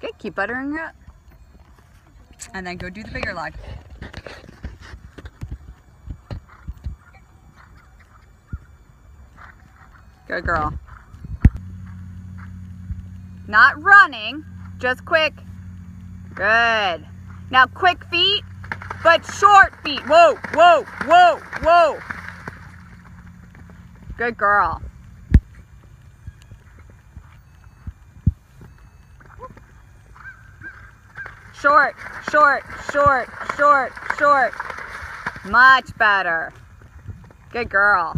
Good, keep buttering up. And then go do the bigger log. Good girl. Not running, just quick. Good. Now quick feet, but short feet. Whoa, whoa, whoa, whoa. Good girl. Short, short, short, short, short. Much better. Good girl.